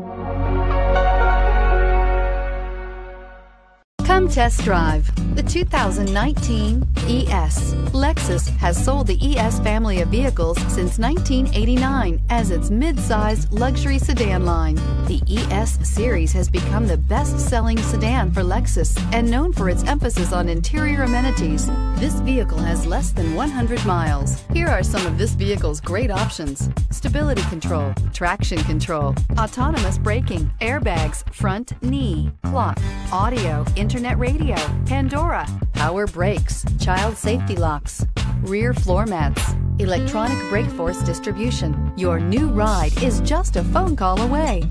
Thank you. Come test drive the 2019 ES. Lexus has sold the ES family of vehicles since 1989 as its mid-sized luxury sedan line. The ES series has become the best-selling sedan for Lexus and known for its emphasis on interior amenities. This vehicle has less than 100 miles. Here are some of this vehicle's great options. Stability control, traction control, autonomous braking, airbags, front knee, clock, audio, internet radio, Pandora, power brakes, child safety locks, rear floor mats, electronic brake force distribution. Your new ride is just a phone call away.